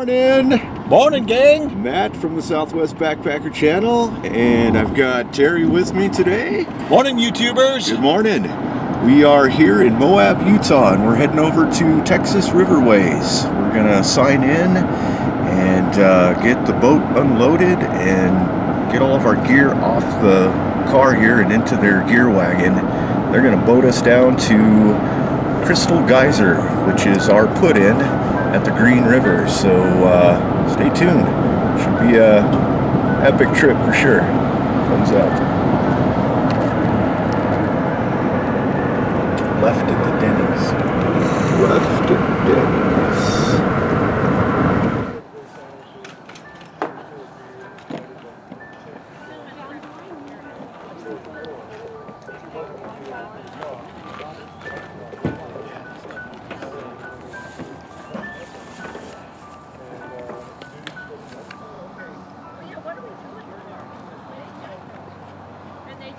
Morning! Morning, gang! Matt from the Southwest Backpacker Channel, and I've got Terry with me today. Morning, YouTubers! Good morning. We are here in Moab, Utah, and we're heading over to Tex's Riverways. We're gonna sign in and uh, get the boat unloaded and get all of our gear off the car here and into their gear wagon. They're gonna boat us down to Crystal Geyser, which is our put-in at the Green River. So uh, stay tuned. Should be a epic trip for sure. Thumbs up. Left at the Hey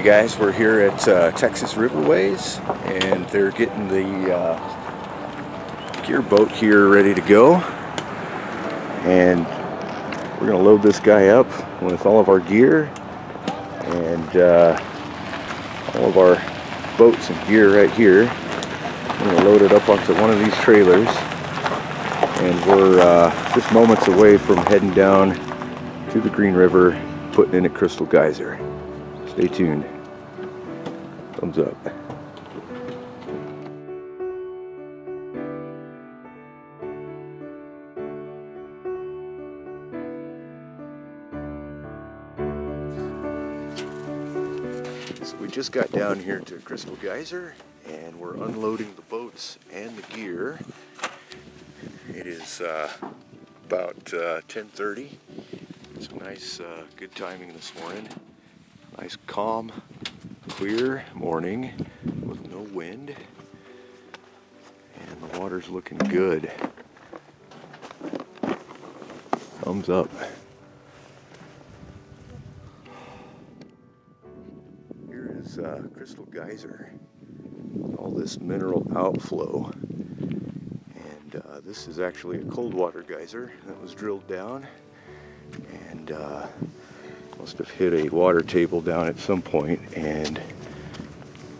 guys, we're here at uh, Tex's Riverways and they're getting the uh, gear boat here ready to go. And we're going to load this guy up with all of our gear and uh, all of our boats and gear right here. We're to load it up onto one of these trailers and we're uh, just moments away from heading down to the Green River, putting in at Crystal Geyser. Stay tuned. Thumbs up. So we just got down here to Crystal Geyser and we're unloading the boats and the gear. It is uh, about uh, 10.30. It's a nice, uh, good timing this morning. Nice calm, clear morning with no wind. And the water's looking good. Thumbs up. Crystal Geyser. All this mineral outflow. And uh, this is actually a cold water geyser that was drilled down. And uh, must have hit a water table down at some point and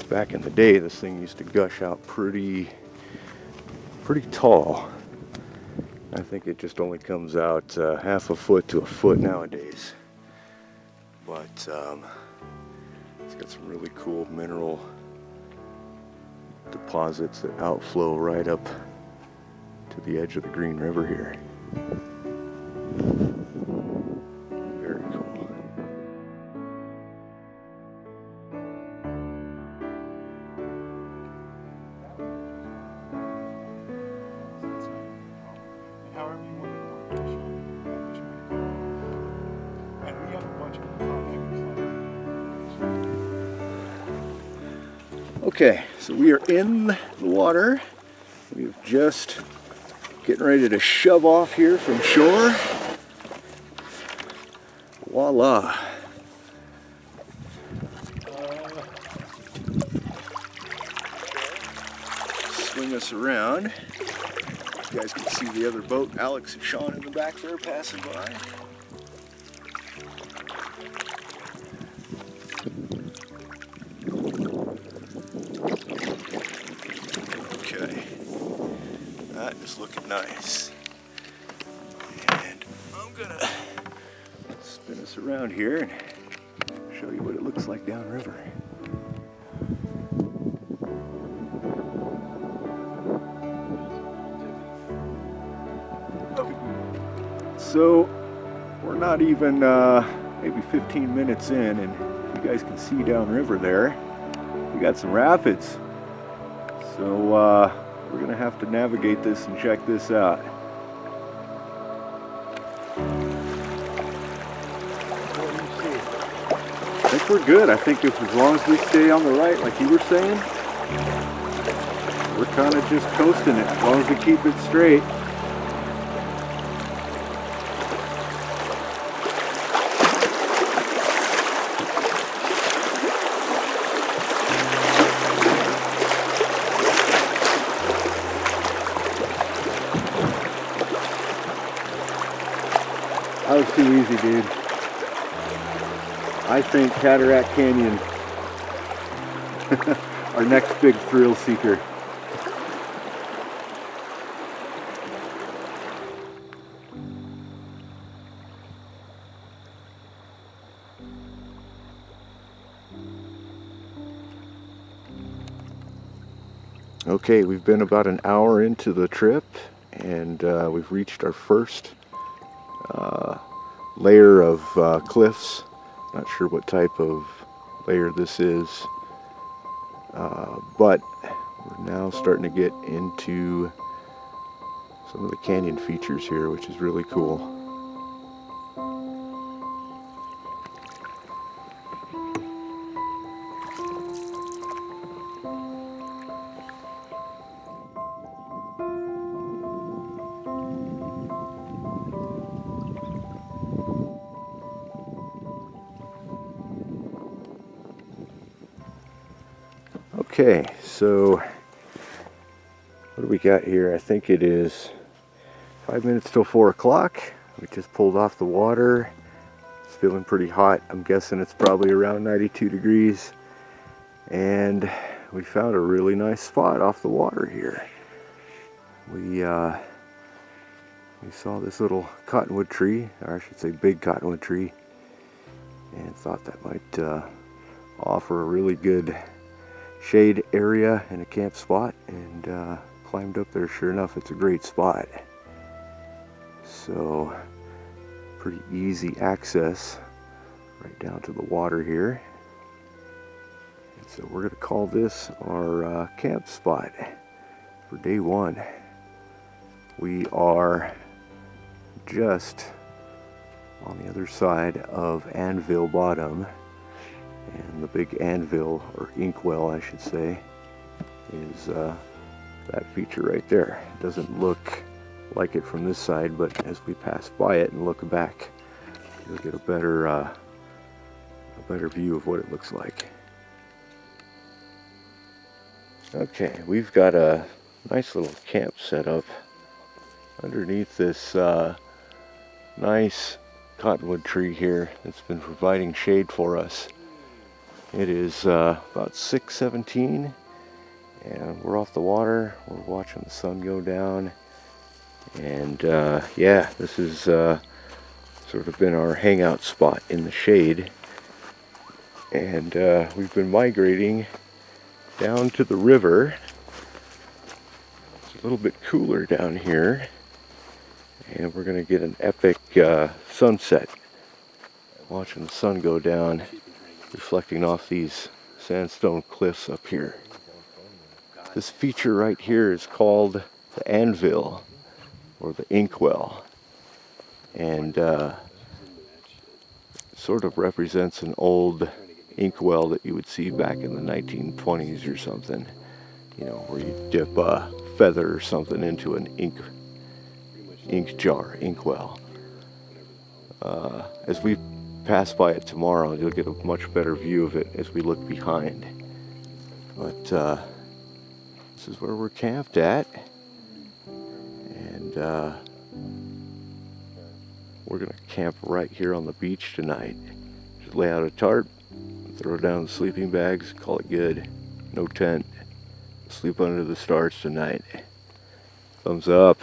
back in the day this thing used to gush out pretty pretty tall I think it just only comes out uh, half a foot to a foot nowadays but um, got some really cool mineral deposits that outflow right up to the edge of the Green River here Okay, so we are in the water. We've just getting ready to shove off here from shore. Voila. Swing us around. You guys can see the other boat, Alex and Sean in the back there passing by. Around here and show you what it looks like downriver. So we're not even uh, maybe 15 minutes in and you guys can see downriver there. We got some rapids. So uh, we're gonna have to navigate this and check this out. We're good. I think if as long as we stay on the right, like you were saying, we're kind of just coasting it as long as we keep it straight. I think Cataract Canyon, our next big thrill seeker. Okay, we've been about an hour into the trip and uh, we've reached our first uh, layer of uh, cliffs. Not sure what type of layer this is, uh, but we're now starting to get into some of the canyon features here, which is really cool. Okay, so what do we got here? I think it is five minutes till four o'clock. We just pulled off the water. It's feeling pretty hot. I'm guessing it's probably around 92 degrees. And we found a really nice spot off the water here. We uh, we saw this little cottonwood tree, or I should say big cottonwood tree, and thought that might uh, offer a really good shade area and a camp spot and uh, climbed up there. Sure enough it's a great spot. So pretty easy access right down to the water here. And so we're going to call this our uh, camp spot for day one. We are just on the other side of Anvil Bottom and the big anvil, or inkwell I should say, is uh, that feature right there. It doesn't look like it from this side, but as we pass by it and look back, you'll get a better, uh, a better view of what it looks like. Okay, we've got a nice little camp set up underneath this uh, nice cottonwood tree here that's been providing shade for us. It is uh, about 6.17 and we're off the water. We're watching the sun go down. And uh, yeah, this has uh, sort of been our hangout spot in the shade. And uh, we've been migrating down to the river. It's a little bit cooler down here. And we're going to get an epic uh, sunset. Watching the sun go down reflecting off these sandstone cliffs up here. This feature right here is called the anvil or the inkwell. And uh, sort of represents an old inkwell that you would see back in the 1920s or something. You know where you dip a feather or something into an ink ink jar inkwell. Uh, as we pass by it tomorrow, you'll get a much better view of it as we look behind. But uh, this is where we're camped at. And uh, we're going to camp right here on the beach tonight. Just lay out a tarp, throw down the sleeping bags, call it good. No tent. Sleep under the stars tonight. Thumbs up.